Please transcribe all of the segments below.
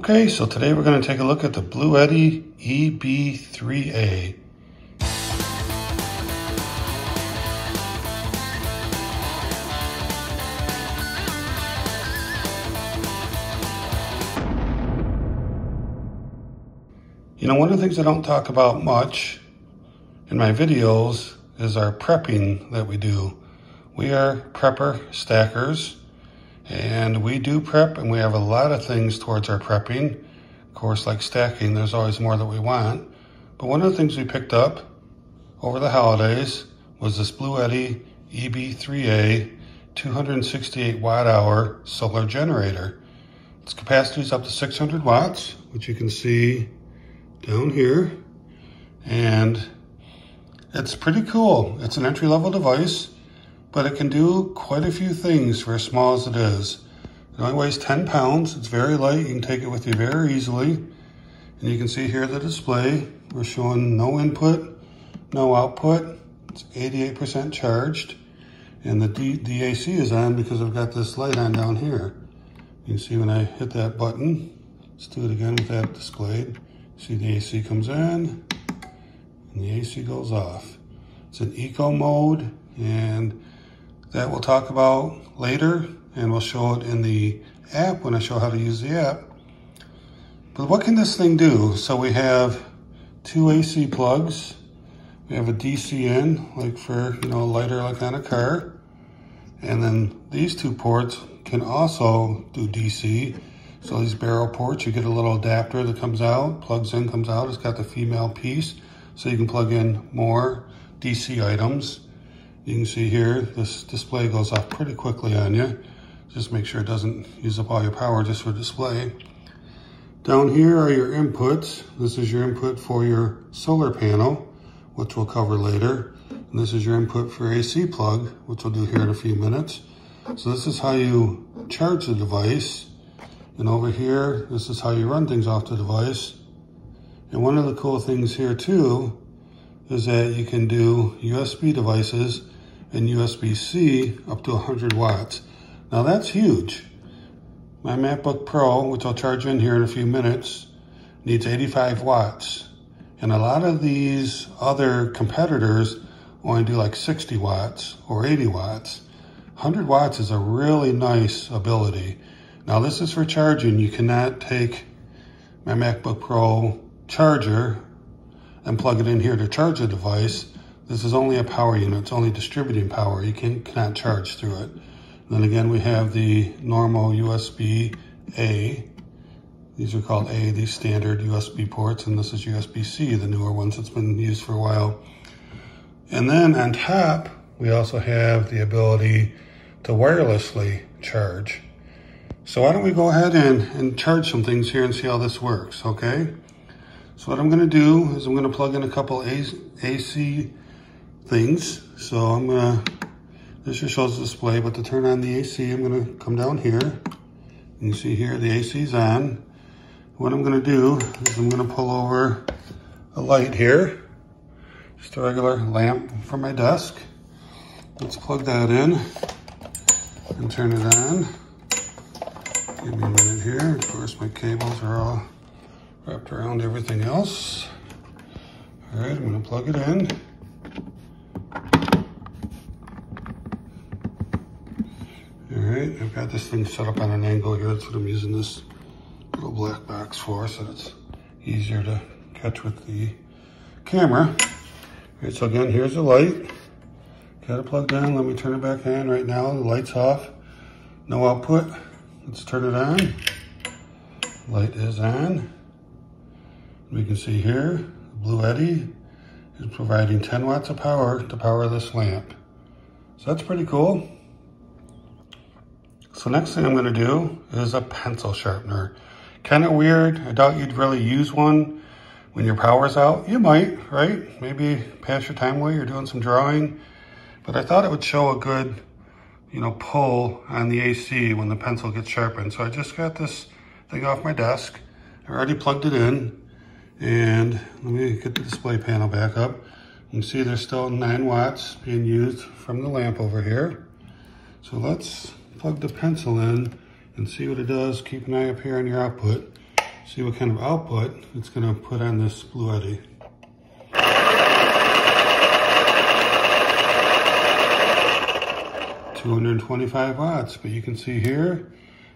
Okay, so today we're going to take a look at the Bluetti EB3A. You know, one of the things I don't talk about much in my videos is our prepping that we do. We are prepper stackers and we do prep and we have a lot of things towards our prepping. Of course, like stacking, there's always more that we want. But one of the things we picked up over the holidays was this Bluetti EB3A 268 watt hour solar generator. Its capacity is up to 600 watts, which you can see down here. And it's pretty cool. It's an entry level device but it can do quite a few things for as small as it is. It only weighs 10 pounds. It's very light. You can take it with you very easily. And you can see here the display. We're showing no input, no output. It's 88% charged. And the DAC is on because I've got this light on down here. You can see when I hit that button, let's do it again with that displayed. See the AC comes in and the AC goes off. It's an eco mode and that we'll talk about later and we'll show it in the app when I show how to use the app. But what can this thing do? So we have two AC plugs. We have a DC in, like for, you know, a lighter like on a car. And then these two ports can also do DC. So these barrel ports, you get a little adapter that comes out, plugs in, comes out. It's got the female piece. So you can plug in more DC items. You can see here, this display goes off pretty quickly on you. Just make sure it doesn't use up all your power just for display. Down here are your inputs. This is your input for your solar panel, which we'll cover later. And this is your input for AC plug, which we'll do here in a few minutes. So this is how you charge the device. And over here, this is how you run things off the device. And one of the cool things here too, is that you can do USB devices and USB-C up to 100 watts. Now that's huge. My MacBook Pro, which I'll charge in here in a few minutes, needs 85 watts. And a lot of these other competitors only do like 60 watts or 80 watts. 100 watts is a really nice ability. Now this is for charging. You cannot take my MacBook Pro charger and plug it in here to charge the device this is only a power unit. It's only distributing power. You can, cannot charge through it. then again, we have the normal USB-A. These are called A, these standard USB ports, and this is USB-C, the newer ones that's been used for a while. And then on top, we also have the ability to wirelessly charge. So why don't we go ahead and, and charge some things here and see how this works, okay? So what I'm gonna do is I'm gonna plug in a couple AC things. So I'm gonna, this just shows the display, but to turn on the AC, I'm gonna come down here. You see here, the AC is on. What I'm gonna do is I'm gonna pull over a light here, just a regular lamp from my desk. Let's plug that in and turn it on. Give me a minute here. Of course, my cables are all wrapped around everything else. All right, I'm gonna plug it in. Right, I've got this thing set up on an angle here. That's what I'm using this little black box for, so it's easier to catch with the camera. All right, so again, here's the light. Got it plugged in. Let me turn it back on right now. The light's off. No output. Let's turn it on. Light is on. We can see here, Bluetti is providing 10 watts of power to power this lamp. So that's pretty cool. So next thing I'm gonna do is a pencil sharpener. Kind of weird. I doubt you'd really use one when your power's out. You might, right? Maybe pass your time while you're doing some drawing. But I thought it would show a good, you know, pull on the AC when the pencil gets sharpened. So I just got this thing off my desk. I already plugged it in. And let me get the display panel back up. You can see there's still nine watts being used from the lamp over here. So let's plug the pencil in and see what it does. Keep an eye up here on your output. see what kind of output it's gonna put on this Bluetti. 225 watts, but you can see here,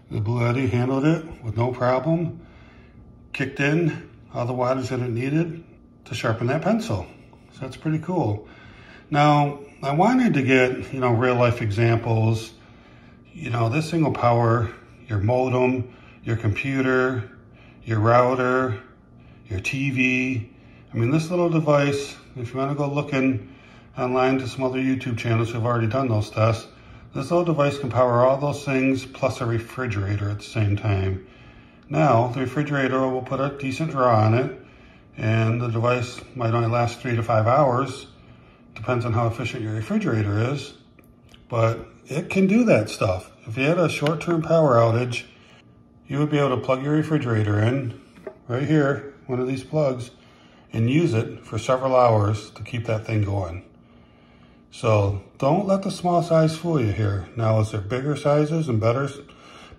the Bluetti handled it with no problem, kicked in all the wattage that it needed to sharpen that pencil. So that's pretty cool. Now, I wanted to get, you know, real life examples. You know, this thing will power your modem, your computer, your router, your TV. I mean, this little device, if you want to go looking online to some other YouTube channels who've already done those tests, this little device can power all those things plus a refrigerator at the same time. Now, the refrigerator will put a decent draw on it, and the device might only last three to five hours. Depends on how efficient your refrigerator is, but it can do that stuff. If you had a short-term power outage, you would be able to plug your refrigerator in right here, one of these plugs, and use it for several hours to keep that thing going. So don't let the small size fool you here. Now, is there bigger sizes and better,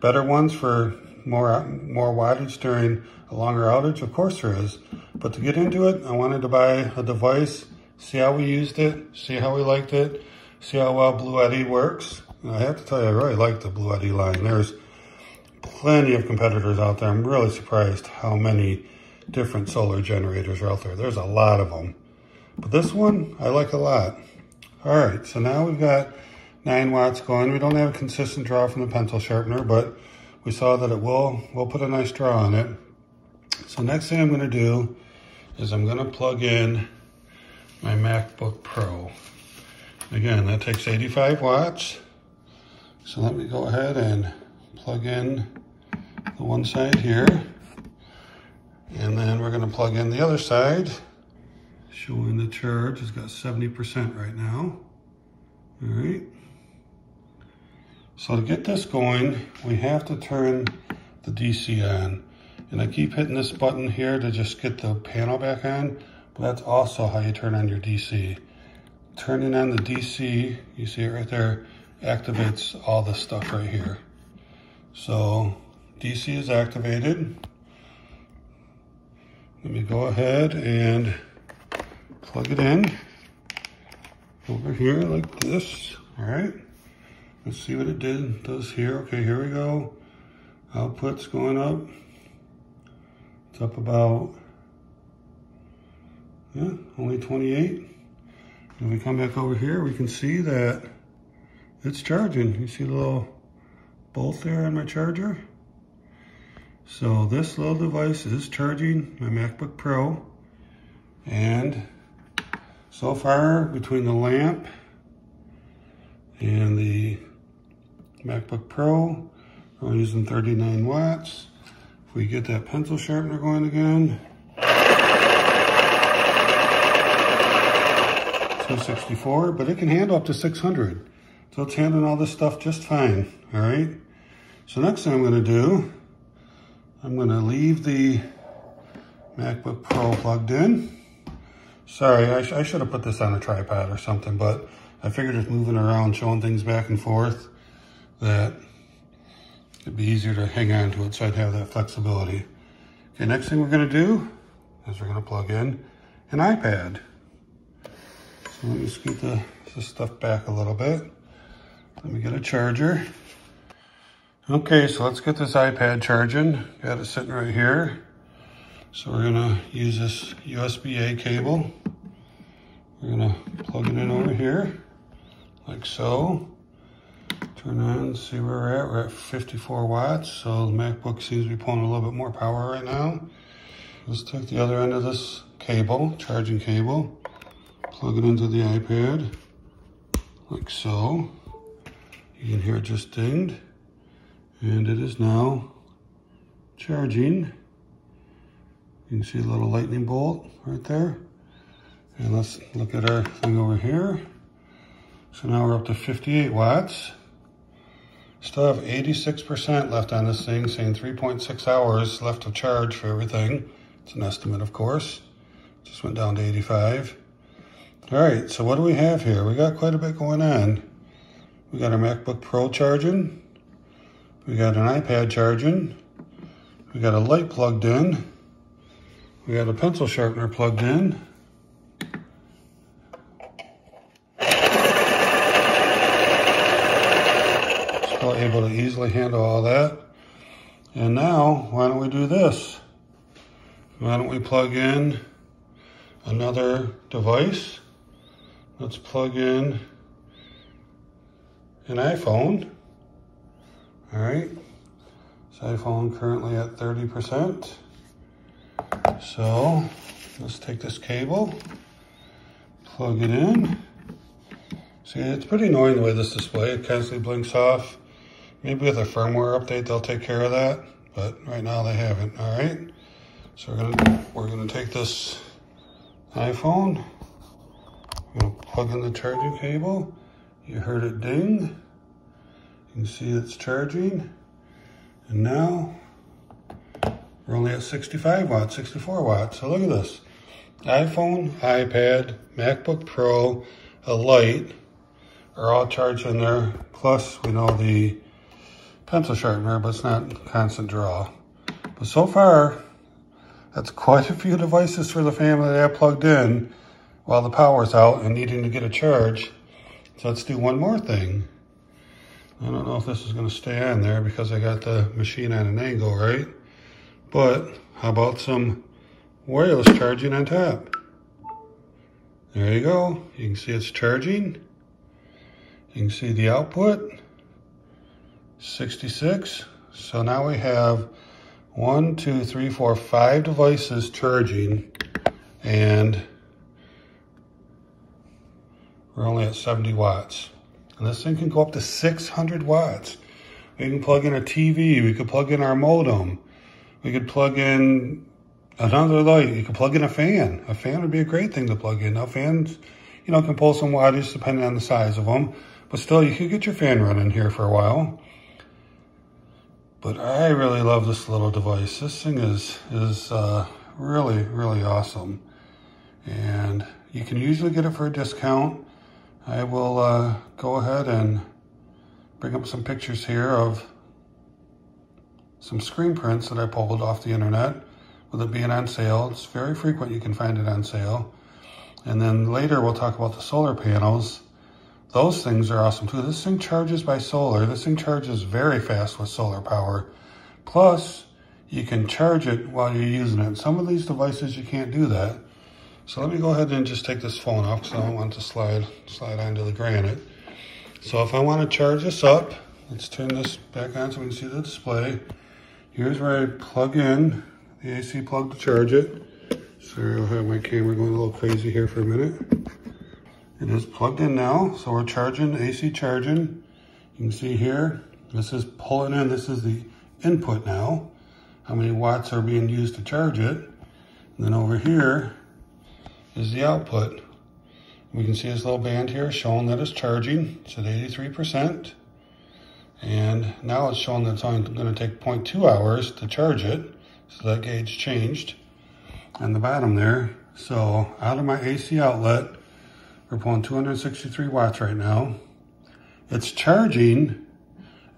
better ones for more, more wattage during a longer outage? Of course there is. But to get into it, I wanted to buy a device, see how we used it, see how we liked it, see how well Bluetti works. And I have to tell you, I really like the Bluetti line. There's plenty of competitors out there. I'm really surprised how many different solar generators are out there. There's a lot of them. But this one, I like a lot. All right, so now we've got nine watts going. We don't have a consistent draw from the pencil sharpener, but we saw that it will, will put a nice draw on it. So next thing I'm gonna do is I'm gonna plug in my MacBook Pro. Again, that takes 85 watts. So let me go ahead and plug in the one side here. And then we're gonna plug in the other side showing the charge it's got 70% right now. All right. So to get this going, we have to turn the DC on. And I keep hitting this button here to just get the panel back on, but that's also how you turn on your DC. Turning on the DC, you see it right there, activates all the stuff right here. So DC is activated. Let me go ahead and plug it in over here like this. All right. Let's see what it did does here. Okay, here we go. Output's going up. It's up about, yeah, only 28. And we come back over here, we can see that it's charging. You see the little bolt there on my charger? So this little device is charging my MacBook Pro and so far, between the lamp and the MacBook Pro, we're using 39 watts. If we get that pencil sharpener going again, 264, but it can handle up to 600. So it's handling all this stuff just fine, all right? So next thing I'm gonna do, I'm gonna leave the MacBook Pro plugged in. Sorry, I, sh I should have put this on a tripod or something, but I figured just moving around, showing things back and forth, that it'd be easier to hang on to it so I'd have that flexibility. Okay, next thing we're gonna do is we're gonna plug in an iPad. Let me scoot the, this stuff back a little bit. Let me get a charger. Okay, so let's get this iPad charging. Got it sitting right here. So we're gonna use this USB-A cable. We're gonna plug it in over here, like so. Turn on, see where we're at. We're at 54 watts, so the MacBook seems to be pulling a little bit more power right now. Let's take the other end of this cable, charging cable, plug it into the iPad, like so. You can hear it just dinged, and it is now charging. You can see a little lightning bolt right there. And let's look at our thing over here. So now we're up to 58 watts. Still have 86% left on this thing, saying 3.6 hours left of charge for everything. It's an estimate, of course. Just went down to 85. All right, so what do we have here? We got quite a bit going on. We got our MacBook Pro charging. We got an iPad charging. We got a light plugged in. We got a pencil sharpener plugged in. Still able to easily handle all that. And now, why don't we do this? Why don't we plug in another device? Let's plug in an iPhone. All right. This iPhone currently at 30%. So let's take this cable, plug it in. See, it's pretty annoying the way this display, it constantly blinks off. Maybe with a firmware update, they'll take care of that, but right now they haven't, all right? So we're gonna, we're gonna take this iPhone, plug in the charging cable. You heard it ding. You can see it's charging. And now we're only at 65 watts, 64 watts. So look at this. iPhone, iPad, MacBook Pro, a light are all charged in there. Plus, we know the pencil sharpener, but it's not constant draw. But so far, that's quite a few devices for the family that I plugged in while the power's out and needing to get a charge. So let's do one more thing. I don't know if this is gonna stay on there because I got the machine on an angle, right? But how about some wireless charging on top? There you go. You can see it's charging. You can see the output, 66. So now we have one, two, three, four, five devices charging and we're only at 70 watts. And this thing can go up to 600 watts. We can plug in a TV, we could plug in our modem, we could plug in another light, you could plug in a fan. A fan would be a great thing to plug in. Now fans, you know, can pull some wattage depending on the size of them. But still, you could get your fan running here for a while. But I really love this little device. This thing is, is uh, really, really awesome. And you can usually get it for a discount. I will uh, go ahead and bring up some pictures here of some screen prints that I pulled off the internet with it being on sale. It's very frequent you can find it on sale. And then later we'll talk about the solar panels those things are awesome too. This thing charges by solar. This thing charges very fast with solar power. Plus, you can charge it while you're using it. Some of these devices, you can't do that. So let me go ahead and just take this phone off because I don't want to slide, slide onto the granite. So if I want to charge this up, let's turn this back on so we can see the display. Here's where I plug in the AC plug to charge it. Sorry, I'll have my camera going a little crazy here for a minute. It is plugged in now, so we're charging, AC charging. You can see here, this is pulling in, this is the input now. How many watts are being used to charge it. And then over here is the output. We can see this little band here showing that it's charging. It's at 83%. And now it's showing that it's only gonna take 0.2 hours to charge it. So that gauge changed on the bottom there. So out of my AC outlet, we're pulling 263 watts right now. It's charging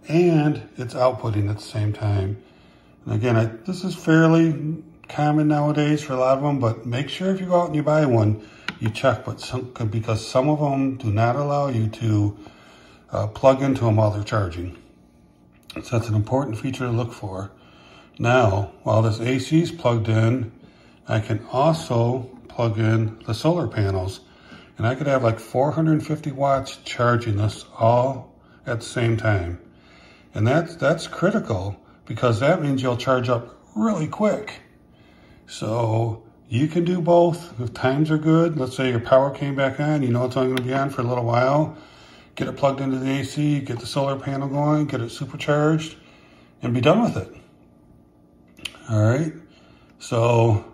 and it's outputting at the same time. And again, I, this is fairly common nowadays for a lot of them, but make sure if you go out and you buy one, you check but some, because some of them do not allow you to uh, plug into them while they're charging. So that's an important feature to look for. Now, while this AC is plugged in, I can also plug in the solar panels. And I could have like 450 watts charging this all at the same time. And that's, that's critical because that means you'll charge up really quick. So you can do both if times are good. Let's say your power came back on, you know it's only gonna be on for a little while. Get it plugged into the AC, get the solar panel going, get it supercharged, and be done with it. All right, so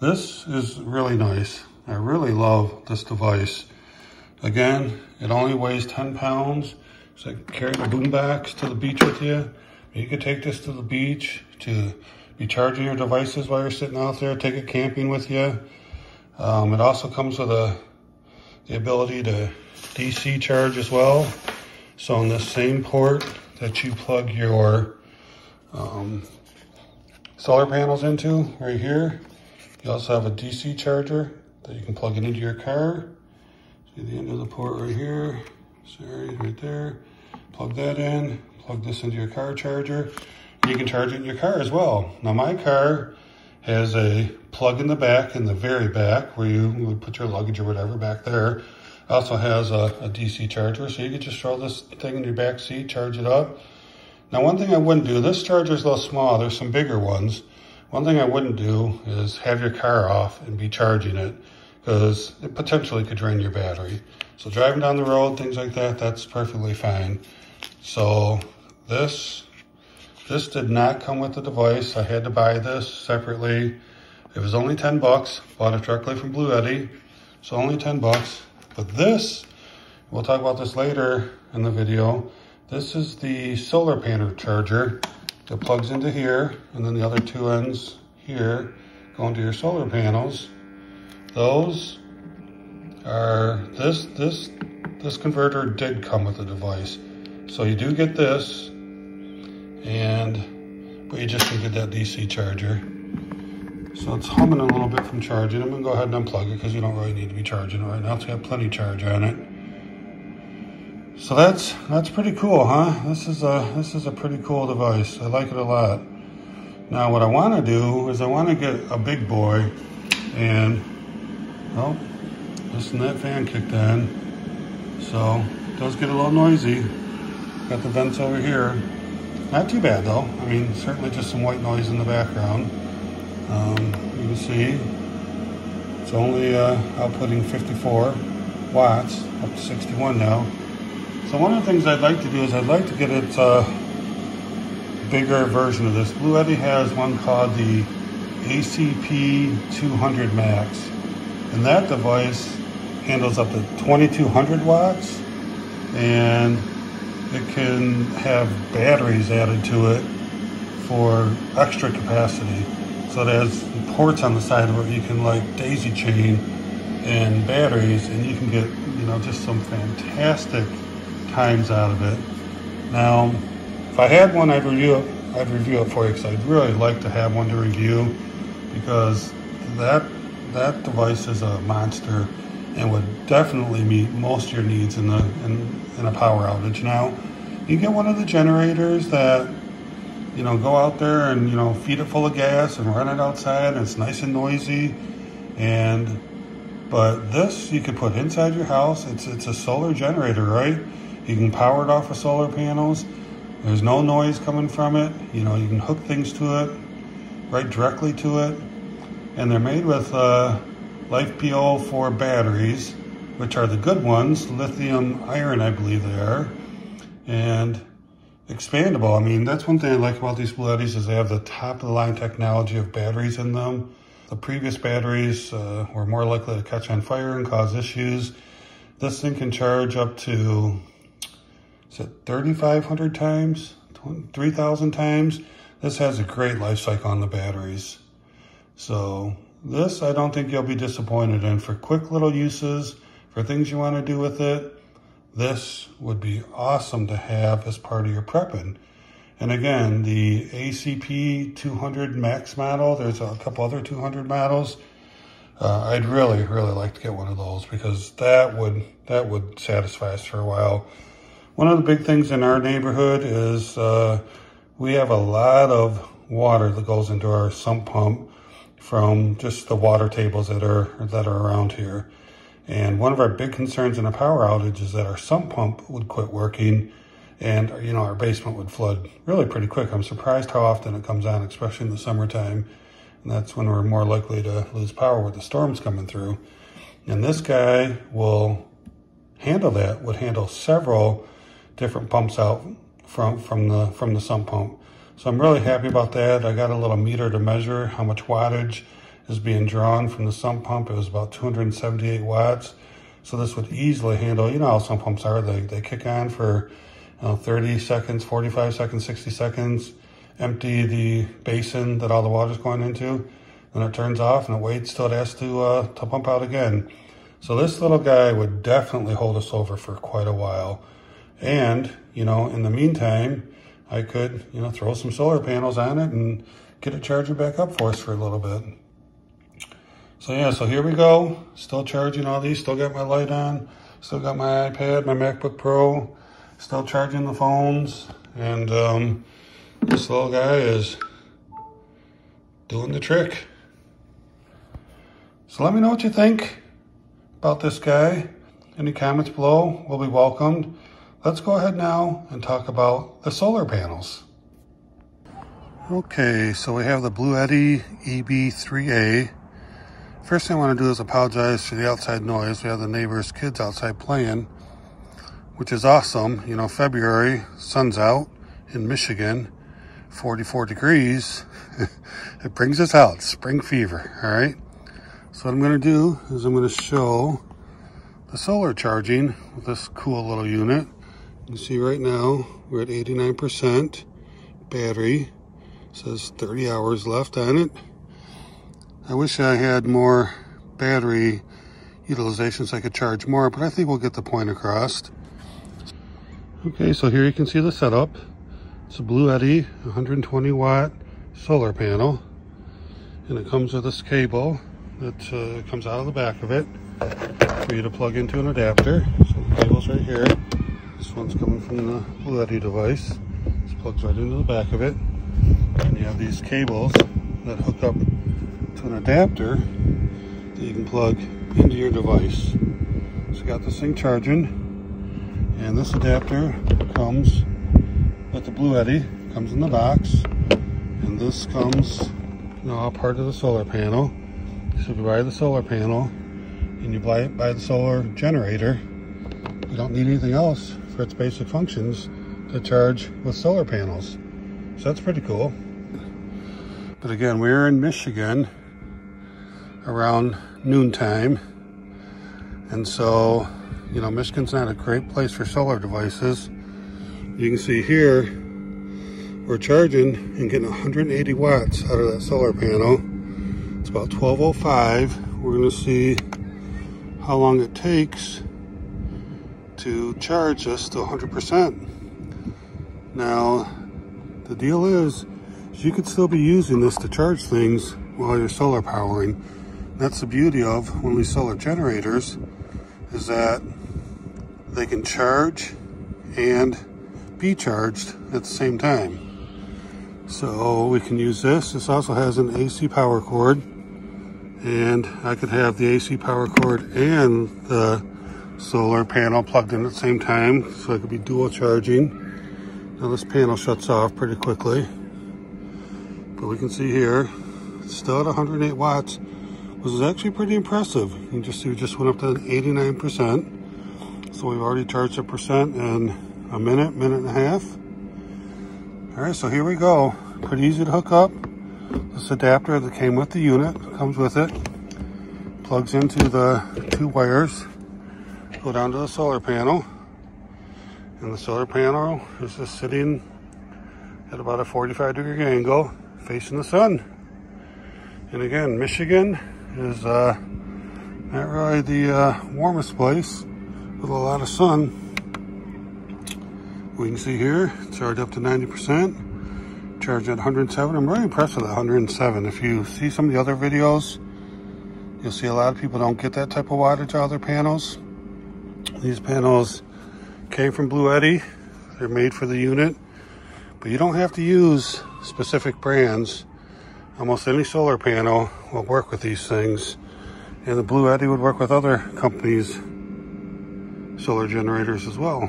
this is really nice. I really love this device. Again, it only weighs 10 pounds. So I can carry the boom boombox to the beach with you. You could take this to the beach to be charging your devices while you're sitting out there. Take it camping with you. Um, it also comes with a the ability to DC charge as well. So on the same port that you plug your um, solar panels into right here. You also have a DC charger that you can plug it into your car. See the end of the port right here. Sorry, right there. Plug that in, plug this into your car charger. You can charge it in your car as well. Now my car has a plug in the back, in the very back, where you would put your luggage or whatever back there. Also has a, a DC charger, so you could just throw this thing in your back seat, charge it up. Now one thing I wouldn't do, this charger is a little small, there's some bigger ones. One thing I wouldn't do is have your car off and be charging it because it potentially could drain your battery. So driving down the road, things like that, that's perfectly fine. So this, this did not come with the device. I had to buy this separately. It was only 10 bucks, bought it directly from Bluetti. So only 10 bucks. But this, we'll talk about this later in the video. This is the solar panel charger that plugs into here, and then the other two ends here go into your solar panels. Those are, this, this, this converter did come with the device. So you do get this, and, but you just get that DC charger. So it's humming a little bit from charging. I'm gonna go ahead and unplug it because you don't really need to be charging it right now. It's got plenty charge on it. So that's that's pretty cool, huh? This is a this is a pretty cool device. I like it a lot. Now what I want to do is I want to get a big boy and oh, listen that fan kicked on. So it does get a little noisy. Got the vents over here. Not too bad though. I mean, certainly just some white noise in the background. Um, you can see it's only uh, outputting 54 watts, up to 61 now. So one of the things I'd like to do is I'd like to get it uh, bigger version of this. Bluetti has one called the ACP 200 Max. And that device handles up to 2200 watts and it can have batteries added to it for extra capacity. So it has ports on the side where you can like daisy chain and batteries and you can get, you know, just some fantastic times out of it. Now, if I had one, I'd review it. I'd review it for you because I'd really like to have one to review because that that device is a monster and would definitely meet most of your needs in the in, in a power outage. Now, you get one of the generators that you know go out there and you know feed it full of gas and run it outside and it's nice and noisy and but this you could put inside your house. It's it's a solar generator, right? You can power it off of solar panels. There's no noise coming from it. You know, you can hook things to it, right directly to it. And they're made with uh, LiFePO4 batteries, which are the good ones, lithium iron, I believe they are. And expandable. I mean, that's one thing I like about these Bluettis is they have the top of the line technology of batteries in them. The previous batteries uh, were more likely to catch on fire and cause issues. This thing can charge up to is it 3,500 times, 3,000 times? This has a great life cycle on the batteries. So this, I don't think you'll be disappointed in. For quick little uses, for things you want to do with it, this would be awesome to have as part of your prepping. And again, the ACP 200 Max model, there's a couple other 200 models. Uh, I'd really, really like to get one of those because that would that would satisfy us for a while. One of the big things in our neighborhood is uh, we have a lot of water that goes into our sump pump from just the water tables that are that are around here. And one of our big concerns in a power outage is that our sump pump would quit working and you know our basement would flood really pretty quick. I'm surprised how often it comes on, especially in the summertime. And that's when we're more likely to lose power with the storms coming through. And this guy will handle that, would handle several different pumps out from, from, the, from the sump pump. So I'm really happy about that. I got a little meter to measure how much wattage is being drawn from the sump pump. It was about 278 watts. So this would easily handle, you know how sump pumps are. They, they kick on for you know, 30 seconds, 45 seconds, 60 seconds, empty the basin that all the water's going into. Then it turns off and it waits till it has to, uh, to pump out again. So this little guy would definitely hold us over for quite a while. And, you know, in the meantime, I could, you know, throw some solar panels on it and get it charging back up for us for a little bit. So yeah, so here we go. Still charging all these, still got my light on, still got my iPad, my MacBook Pro, still charging the phones, and um, this little guy is doing the trick. So let me know what you think about this guy. Any comments below will be welcomed. Let's go ahead now and talk about the solar panels. Okay, so we have the Bluetti EB3A. First thing I want to do is apologize for the outside noise. We have the neighbor's kids outside playing, which is awesome. You know, February, sun's out in Michigan, 44 degrees. it brings us out, spring fever, all right? So what I'm gonna do is I'm gonna show the solar charging with this cool little unit. You see right now, we're at 89% battery. It says 30 hours left on it. I wish I had more battery utilization so I could charge more, but I think we'll get the point across. Okay, so here you can see the setup. It's a Bluetti 120 watt solar panel. And it comes with this cable that uh, comes out of the back of it for you to plug into an adapter. So the cable's right here. This one's coming from the Bluetti device. This plugs right into the back of it. And you have these cables that hook up to an adapter that you can plug into your device. So you got this thing charging. And this adapter comes with the Bluetti, comes in the box. And this comes, you know, part of the solar panel. So if you buy the solar panel and you buy, buy the solar generator, you don't need anything else for its basic functions to charge with solar panels. So that's pretty cool. But again, we're in Michigan around noontime. And so, you know, Michigan's not a great place for solar devices. You can see here, we're charging and getting 180 watts out of that solar panel. It's about 1205. We're gonna see how long it takes to charge us to 100%. Now, the deal is, you could still be using this to charge things while you're solar powering. That's the beauty of of these solar generators is that they can charge and be charged at the same time. So we can use this. This also has an AC power cord and I could have the AC power cord and the solar panel plugged in at the same time so it could be dual charging. Now this panel shuts off pretty quickly, but we can see here, it's still at 108 watts, which is actually pretty impressive. You can just see we just went up to 89%. So we've already charged a percent in a minute, minute and a half. All right, so here we go. Pretty easy to hook up. This adapter that came with the unit comes with it. Plugs into the two wires, go down to the solar panel. And the solar panel is just sitting at about a 45 degree angle facing the sun. And again, Michigan is uh, not really the uh, warmest place with a lot of sun. We can see here, charged up to 90% charged at 107. I'm really impressed with the 107. If you see some of the other videos, you'll see a lot of people don't get that type of wattage out of their panels. These panels came from Bluetti. They're made for the unit, but you don't have to use specific brands. Almost any solar panel will work with these things. And the Bluetti would work with other companies' solar generators as well.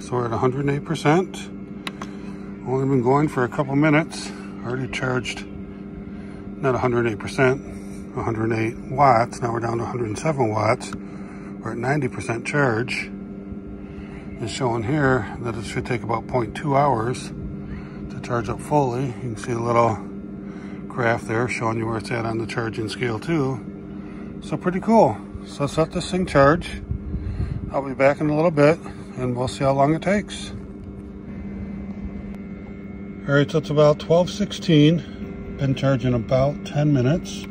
So we're at 108%. Only been going for a couple minutes. Already charged, not 108%, 108 watts. Now we're down to 107 watts. We're at 90% charge. It's showing here that it should take about 0.2 hours to charge up fully. You can see a little graph there showing you where it's at on the charging scale too. So pretty cool. So let's let this thing charge. I'll be back in a little bit and we'll see how long it takes. All right, so it's about 12.16. Been charging about 10 minutes.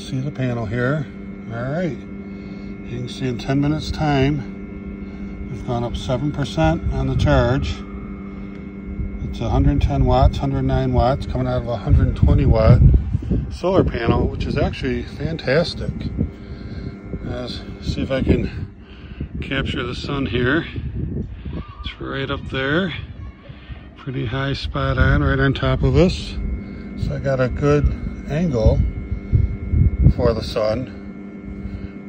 See the panel here. All right. You can see in 10 minutes time, we've gone up 7% on the charge. It's 110 watts, 109 watts, coming out of a 120 watt solar panel, which is actually fantastic. Let's see if I can capture the sun here. It's right up there. Pretty high spot on, right on top of us. So I got a good angle for the sun.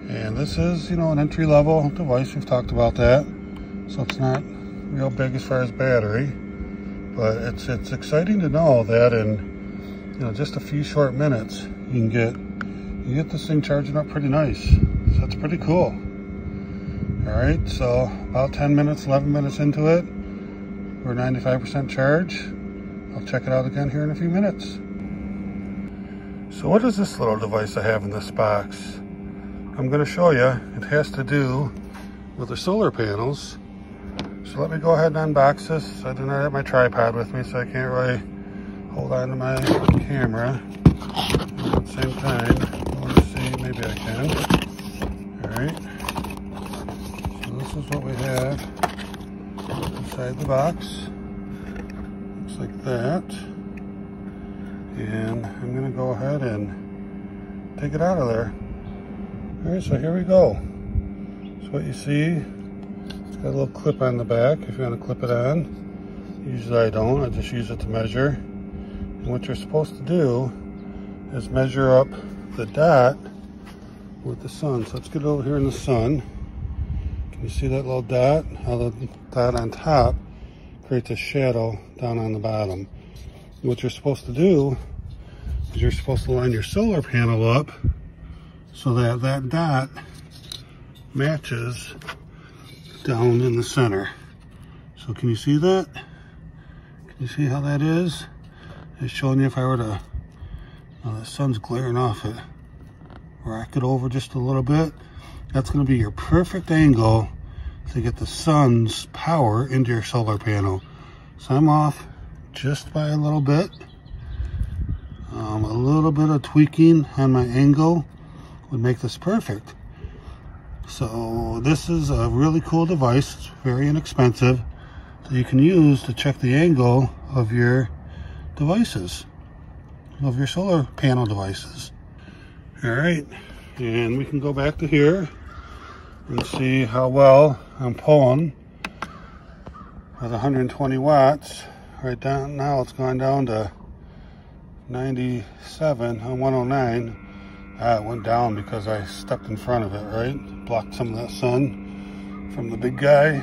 And this is, you know, an entry level device. We've talked about that. So it's not real big as far as battery. But it's it's exciting to know that in you know just a few short minutes you can get you get this thing charging up pretty nice. So that's pretty cool. All right, so about 10 minutes, 11 minutes into it, we're 95% charge. I'll check it out again here in a few minutes. So what is this little device I have in this box? I'm going to show you. It has to do with the solar panels. So let me go ahead and unbox this. I do not have my tripod with me, so I can't really hold on to my camera. And at the same time, I want to see, maybe I can. All right. So this is what we have inside the box. Looks like that. And I'm gonna go ahead and take it out of there. All right, so here we go. So what you see, it's got a little clip on the back if you want to clip it on. Usually I don't, I just use it to measure. And what you're supposed to do is measure up the dot with the sun. So let's get over here in the sun. Can you see that little dot? How the dot on top creates a shadow down on the bottom. What you're supposed to do is you're supposed to line your solar panel up so that that dot matches down in the center. So can you see that? Can you see how that is? It's showing you if I were to, now the sun's glaring off it, rack it over just a little bit. That's gonna be your perfect angle to get the sun's power into your solar panel. So I'm off just by a little bit. Um, a little bit of tweaking on my angle would make this perfect. So this is a really cool device. It's very inexpensive that you can use to check the angle of your devices, of your solar panel devices. All right, and we can go back to here and see how well I'm pulling with 120 watts. Right down now it's gone down to 97 on 109 Ah, it went down because I stepped in front of it, right? Blocked some of that sun from the big guy.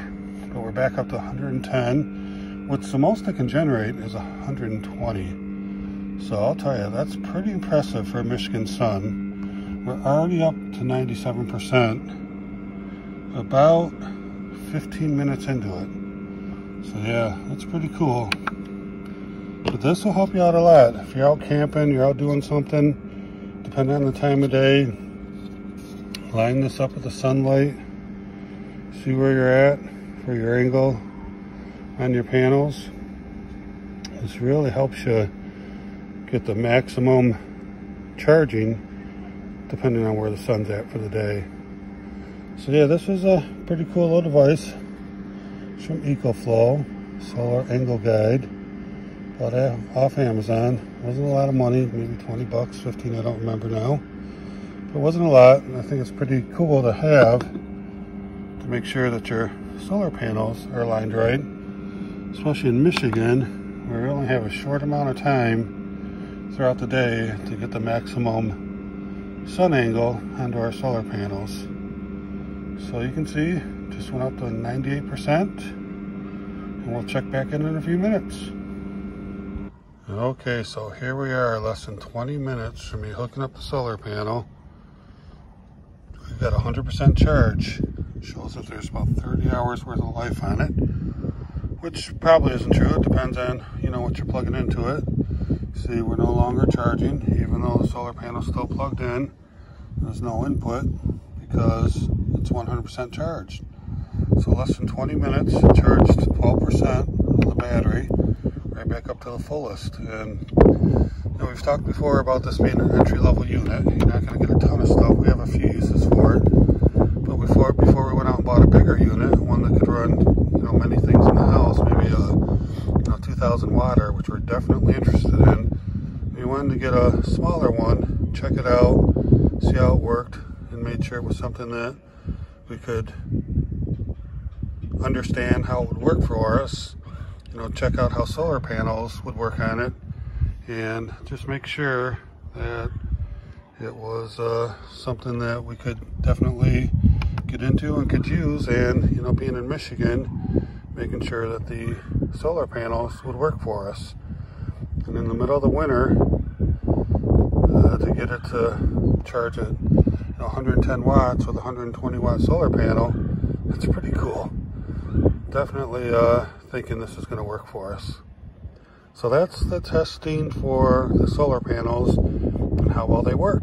But we're back up to 110. What's the most I can generate is 120. So I'll tell you, that's pretty impressive for a Michigan sun. We're already up to 97%, about 15 minutes into it. So yeah, that's pretty cool. But this will help you out a lot. If you're out camping, you're out doing something, depending on the time of day, line this up with the sunlight, see where you're at for your angle on your panels. This really helps you get the maximum charging depending on where the sun's at for the day. So yeah, this is a pretty cool little device. It's from EcoFlow, Solar Angle Guide. Bought off Amazon. Wasn't a lot of money, maybe 20 bucks, 15, I don't remember now. But it wasn't a lot, and I think it's pretty cool to have to make sure that your solar panels are aligned right. Especially in Michigan, where we only have a short amount of time throughout the day to get the maximum sun angle onto our solar panels. So you can see, just went up to 98%, and we'll check back in in a few minutes. Okay, so here we are, less than 20 minutes from me hooking up the solar panel. We've got 100% charge. Shows that there's about 30 hours worth of life on it, which probably isn't true. It depends on, you know, what you're plugging into it. See, we're no longer charging, even though the solar panel's still plugged in. There's no input because it's 100% charged. So less than 20 minutes, charged 12% of the battery right back up to the fullest. And you know, we've talked before about this being an entry-level unit. You're not going to get a ton of stuff. We have a few uses for it. But before before we went out and bought a bigger unit, one that could run you know many things in the house, maybe a you know, 2000 watt, which we're definitely interested in. We wanted to get a smaller one, check it out, see how it worked, and made sure it was something that we could understand how it would work for us. You know, check out how solar panels would work on it, and just make sure that it was uh, something that we could definitely get into and could use. And, you know, being in Michigan, making sure that the solar panels would work for us. And in the middle of the winter, uh, to get it to charge at you know, 110 watts with a 120 watt solar panel, it's pretty cool. Definitely uh, thinking this is going to work for us. So that's the testing for the solar panels and how well they work.